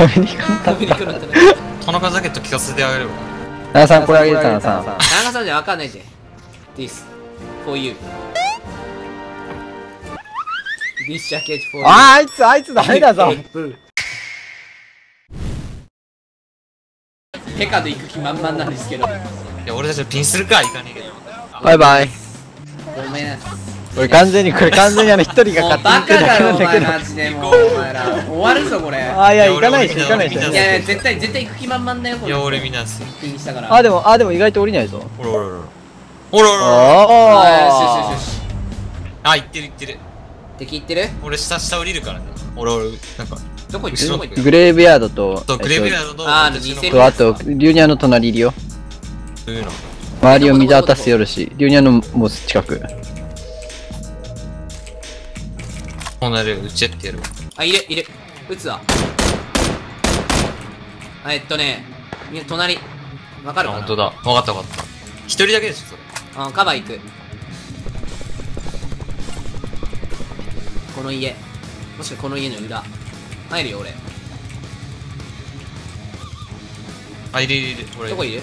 アメリカのアメリカの田中ジャケット聞かせてあげれば田中さんこれあげて田中さん。田中さんじゃわかんないぜ This for you This jacket for you あーあいつあいつダメだぞ。ペカで行く気満々なんですけど。いや俺たちピンするかいかねえけど。バイバイ。ごめんこれ完全にこれ完全にあの一人が勝バカ手に行くだだろお前マジでもうお前ら。終わるぞこれ。どあーいや行かないでしょ行かないでしょ。いいやいや絶対絶対行く気満々だよこれいや俺みんなす気にしたからあでもあでも意外と降りないぞ。ほらほらほらほらほらああーよしよしよしよしあ行ってる行ってる。敵行ってる？俺下下降りるからね。俺俺なんかどこ行くどこ行くグレーブヤードととグレーブヤードとあとあとリュウニャの隣いるよ。そういうの？周りを見渡すよるし。リュウニャのもう近くこうなるうちってやるわ。あいるいる。撃つわ。あえっとね隣。わかるかな？あ本当だ。分かった分かった。一人だけでしょそれ。あカバー行く。この家。もしくはこの家の裏。入るよ俺。あいるいるいる。俺どこいる？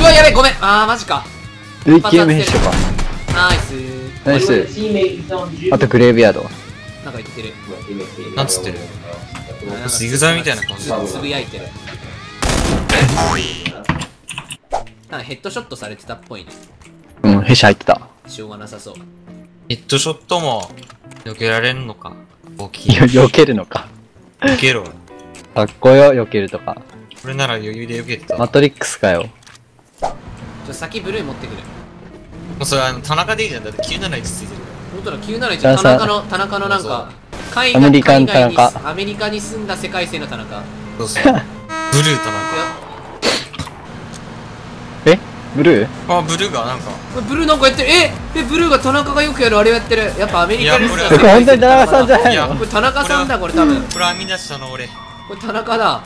うわやべえごめん。あーマジか。ルイキームヘッショかナイスナイスあとグレーブヤード。なんか言ってる。なんつってる？なんかジグザグみたいな感じつつぶやいてる。なんかヘッドショットされてたっぽいね。うんヘッショ入ってた。しょうがなさそう。ヒットショットも避けられんのか？大きい。よ避けるのか。避けろ。かっこよ避けるとか。これなら余裕で避けてた。もマトリックスかよ。ちょ先ブルー持ってくるうそれあの田中でいいじゃん。だって971ついてる本当だ971じゃあさ田中の田中のなんか海アメリカン海外に田中。アメリカに住んだ世界線の田中。そうそう。ブルー田中。え？ブルー？あブルーがなんか。これブルーなんかやってる。え？えブルーが田中がよくやるあれをやってる。やっぱアメリカに住んだいやこれ本当に田中さんじゃないいやのこれ田中さんだこれ多分。これ編み出したの俺。これ田中だ。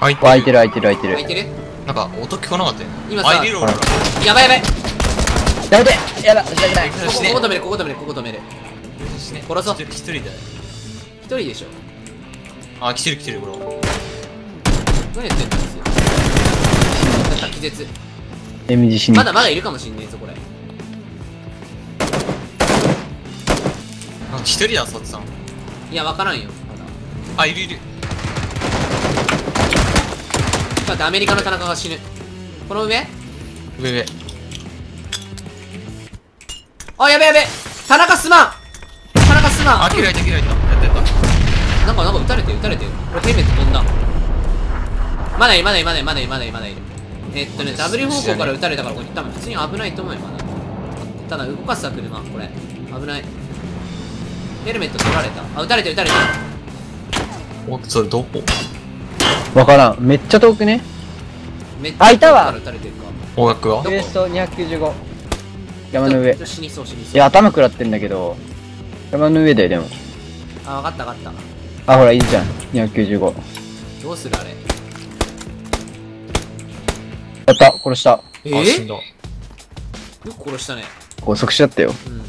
開いてる。開いてる開いてる開いてる。開いてる？なんか音聞こなかったよね。今さあいるよ俺やばいやばいやめて。やだやだやだここここ止めるここ止めるここ止める。殺そう。一人だよ一人でしょ。あ来てる来てるこれ何やってんだですよ気絶。M 地震まだまだいるかもしんねえぞこれ。一人で遊ってたのいやわからんよ。まだあいるいる。だってアメリカの田中が死ぬ。この上？上上あやべやべ。田中すまん。田中すまん。あ切られた切られた。やったやった？なんかなんか撃たれてる撃たれてる。俺ヘルメット飛んだ。まだいるまだいるまだいるまだいるまだいるまだいる。えっとね W 方向から撃たれたからこれ多分普通に危ないと思うよまだ。ただ動かすわ車これ。危ない。ヘルメット取られた。あ撃たれてる撃たれてる。おそれどこ？わからん。めっちゃ遠くね。めっちゃあいたわ。遠くから撃たれてるか。方角は？ウエスト295山の上。ちょっと死にそう死にそう。いや頭食らってんだけど。山の上だよでも。あ分かった分かっあほらいいじゃん。295たどうするあれ？やった殺した。え？あ死んだ。よく殺したね。拘束しちゃったよ。うん。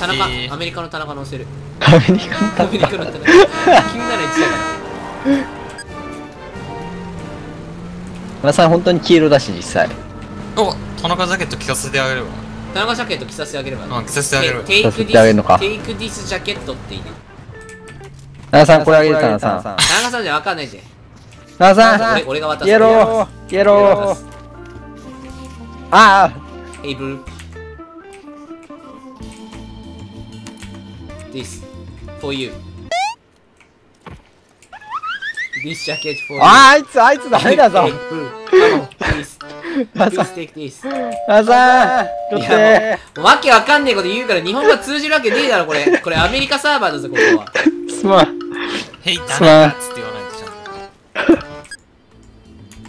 田中てアメリカの田中乗せる。アメリカのアメリカの田中。971だから。村さん本当に黄色だし実際お田中ジャケット着させてあげれば。田中ジャケット着させてあげればうん着させてあげれば。テイク着させてあげるのか？テイクディスジャケットっていいね奈良さんこれあげて奈良さん。田中さんじゃわかんないぜ。奈良さ俺俺が渡す。んイエローイエロー。ああ。ヘイブル This for you. This jacket for you. あーあいつあいつダメだぞ Please take this. 奈良さん取っいやてもうわけわかんねえこと言うから日本語通じるわけねえだろこれ。これアメリカサーバーだぞここは。すまん。ヘイ田すまん中っつって言わないとちゃん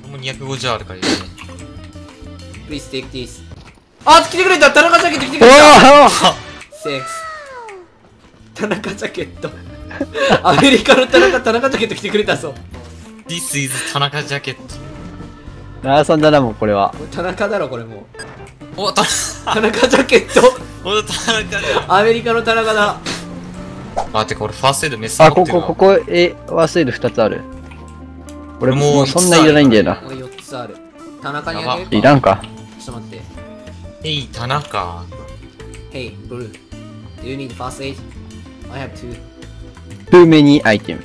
と。もう250あるからいいね。Please take this あ来てくれた。田中ジャケット来てくおれた。おセックス。田中ジャケット。アメリカの田中田中ジャケット着てくれたぞ。This is 田中ジャケット奈良さんだなもうこれは田中だろこれもうお田田中ジャケット お田中じゃんアメリカの田中だあ、てか俺ファーストエイドメッセあ、ここ、ここ、え、ワースエイド2つある。俺もうもうそんないらないんだよな。俺4つある。田中にあげる？かいらんか。ちょっと待って。えい、田中。Hey, Blue. Do you need first aid? I have two. too many item.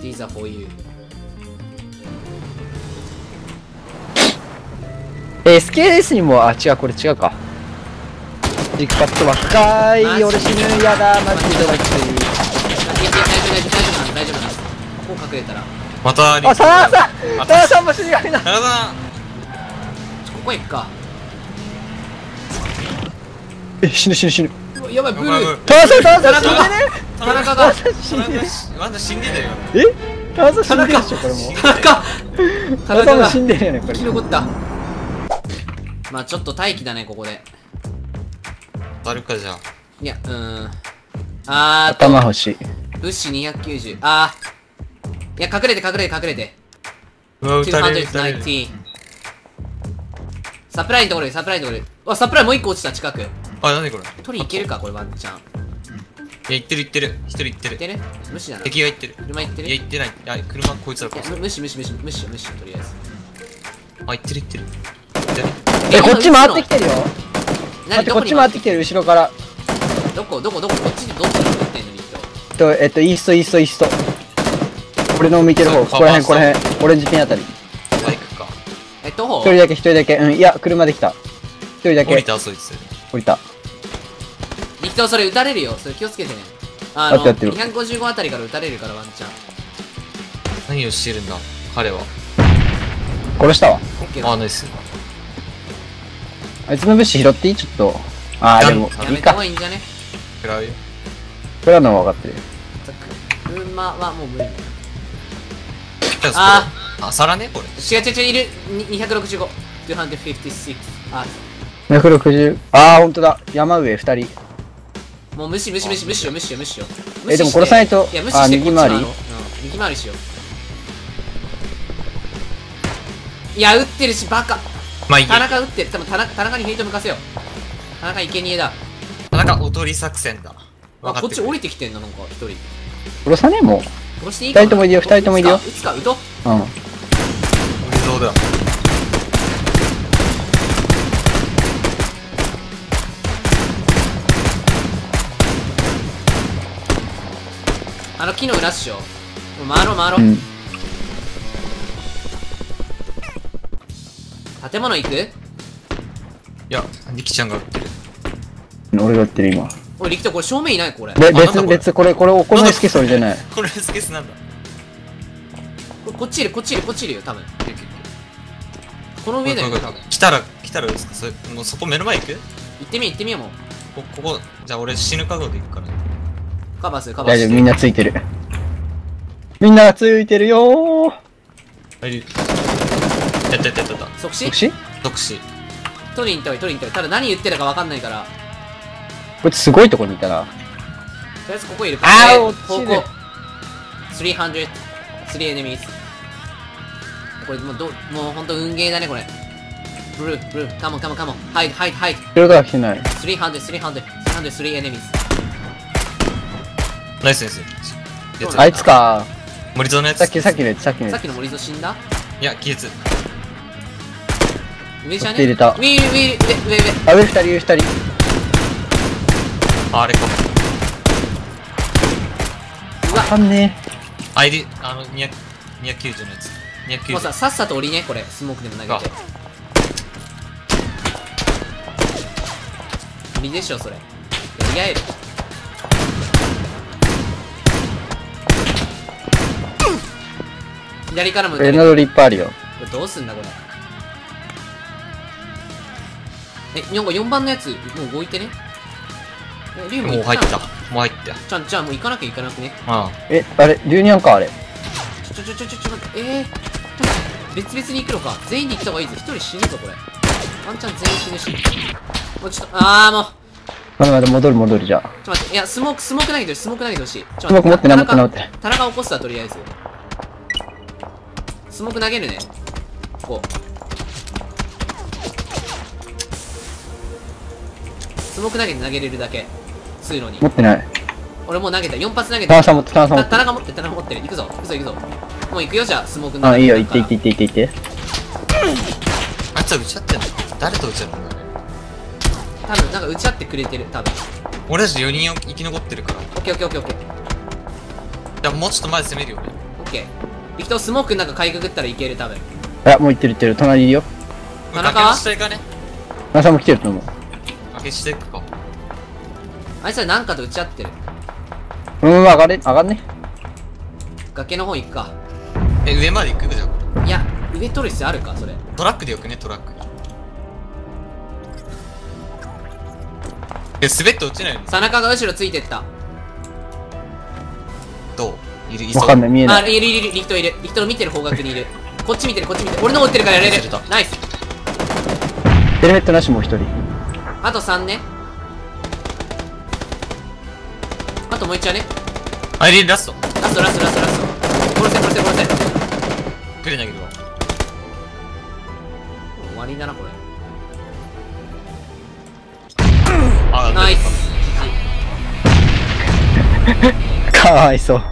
These are for you. えー、SKS にも、あ、違う、これ違うか。ジックパッドばっかーい。俺死ぬ、やだ、マジでドラキ大丈夫、大丈夫、大丈夫、大丈夫大丈夫。ここ隠れたら。また、あ、サナさんあサナさんも死にがいな。田中さここ行くか。え、死ぬ死ぬ死ぬ。やばい、ブルー。サナさん、サナさん、田中死んでね田中が、死んでねまだ死んでたよ。え？サナさん死んでるでしょ、これもう。田中田死んでるよね、これ生き。残った。まあちょっと待機だね、ここで。あるかじゃあ。いや、うーん。あー頭欲しい。物資290。あー。いや、隠れて隠れて隠れて。うわ、撃たれる、撃たれる。219。サプライのところで、サプライのところわ、サプライもう一個落ちた、近く。あ、なにこれ？い取り行けるか、これワンチャン。や、行ってる行ってる。一人行ってる。行ってる？無視だな。敵が行ってる。いや、車行ってる？い行ってない。いや、車こいつらこや、そ。無視無視無視無視無視とりあえず。あ、行ってる行ってる。左え、こっち回ってきてるよ。待って、こにこっち回ってきてる、後ろから。どこどこどここっちでどっちに向かってんのリットえっと、えっと、イースト、イースト、イースト。俺の見てる方、ここら辺、ここら辺。オレンジピンあたり。バイクか。え、徒歩一人だけ、一人だけ。うん、いや、車で来た。一人だけ。降りた、そいつ。降りた。リットそれ撃たれるよ。それ気をつけてね。あの、やってやってる255あたりから撃たれるからワンチャン。何をしてるんだ彼は。殺したわ。あ、ナイス。あいつの物資拾っていい？ちょっと。あー、でもや、いいかめた方が。いいんじゃね？食らうよ。これはのは分かってる。車はもう無理。ああ、あ、皿ねこれ。違う違う違う、いる。に265。256。あ、260。あー、ほんとだ。山上二人。もう無視無視無視無視よ無視よ無視よ。えでも殺さないといや無視してあ右回りうん、右回りしよう。いや、撃ってるし、バカ。まあいい田中撃ってる。多分田中田中にヘイト向かせよう。田中生贄だ。田中おとり作戦だ。あ、こっち降り。りてきてんな、なんか、一人。殺さねえもん。殺していいかな二人ともいるよ二人ともいるよ撃つか、撃とう。うん。無造だ。あの木の裏っしょ。もう回ろう回ろう。うん。建物行く？いや、リキちゃんが撃ってる。俺が撃ってる今。おい、リキトこれ正面いないこれ。で、別、なんだこれ？別、これ、これ、お米好きそれじゃない。これスケスなんだ。ここっちいる、こっちいる、こっちいるよ、多分。この上だよ、多分。来たら、来たら撃つか？それもうそこ目の前行く？行ってみよう、行ってみよう、もう。こここ、じゃあ俺死ぬ覚悟で行くから。カバーする、カバー大丈夫、する。みんなついてる。みんながついてるよー。はい。やったやったやった。即死特殊特使。取りに行ったりに行った方がいい。ただ何言ってたか分かんないから。こいつすごいとこにいたな。とりあえずここいる。あーここ落ちるここ。300、3 enemies。これもうど、もうほんと運ゲーだね、これ。ブルー、ブルー、カモンカモンカモン。ハイド、ハイド、ハイド。後ろから来てない。300、300、303 enemies。ナイスナイス。やつあいつか。森蔵のやつ。さっき、さっきのやつ、さっきのやつ。さっきの森蔵死んだ？いや、気絶。上じゃね入れたウィーウィー上、上、上。あ、上二人、上二人。あ、あれかも。うわわかんね ID、あの、200 290のやつ。290。もうさ、さっさと降りね、これ。スモークでも投げて。降りでしょ、それ。やり合える。左からも撃え。たれる。エナドリいっぱいあるよ。これどうすんだ、これ。え、なんか4番のやつ、もう動いてね。え、リュウももう入った。ちもう入った。ゃん、じゃあもう行かなきゃいかなくね。あえ、あれ、リュウニャンか、あれ。ちょちょちょちょちょ待ってえー、別々に行くのか全員で行った方がいいぞ一人死ぬぞこれワンチャン全員死ぬしもうちょっとあーもうまだまだ戻る戻るじゃあ。ちょっと待っていやスモークスモーク投げてほしいスモーク投げてほしいちょっとスモーク持ってな、持ってな、持って。田中起こすわとりあえずスモーク投げるね。こう。スモーク投げて投げれるだけ。通路に。持ってない。俺もう投げた。4発投げた田中さん持って田中さん持ってた田中持って田中持ってる。行くぞ。行くぞ行くぞ。もう行くよじゃあスモークのあいいよ。行って行って行って行って。行ってあいつは撃ち合ってんの？誰と撃ち合ってんの多分なんか打ち合ってくれてる。多分。俺たち4人生き残ってるから。オッケーオッケーオッケーオッケー。じゃあもうちょっと前で攻めるよね。オッケー力投スモークの中かいくぐったらいける多分。いやもう行ってる行ってる。隣いるよ。田中？は崖の下行かね。田中さんも来てると思う。崖下行くか。あいつらなんかと打ち合ってる。このまま上がれ。上がんね。崖の方行くか。え上まで行くじゃん。いや上取る必要あるかそれ。トラックでよくねトラック。え滑って落ちないように田中が後ろついてったいるいわかんない見えない。あいるいるいる。力投いる。力投の見てる方角にいる。こっち見てるこっち見てる。俺の持ってるからやれ。るナイス。ヘルメットなしもう一人。あと3ね。あともう一羽ね。あれラストラスト。ラストラストラスト。殺せ殺せ殺せ。くれないけど。終わりだなこれ。あナイス。かわいそう